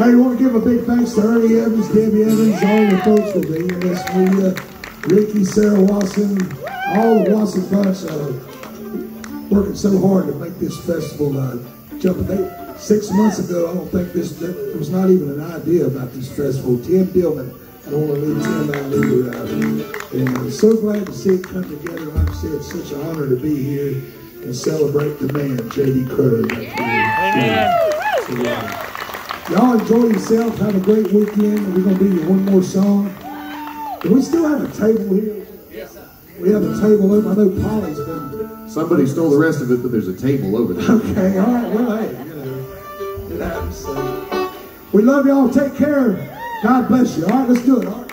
Hey, we want to give a big thanks to Ernie Evans, Debbie Evans, all the folks that the EMS media, Ricky, Sarah Watson, all the Watson folks uh, working so hard to make this festival uh, jump. They, six months ago, I don't think this there was not even an idea about this festival. Tim Dillman, I don't want to leave Tim out either. Uh, and I'm so glad to see it come together. Like I said, it's such an honor to be here and celebrate the man, J.D. Crowe. Amen. Y'all enjoy yourself. Have a great weekend. We're going to do you one more song. Do we still have a table here? Yes, sir. We have a table over. I know Polly's been. Somebody stole the rest of it, but there's a table over there. Okay, all right. Well, hey, you know, it happens. So. We love y'all. Take care. God bless you. All right, let's do it. All right.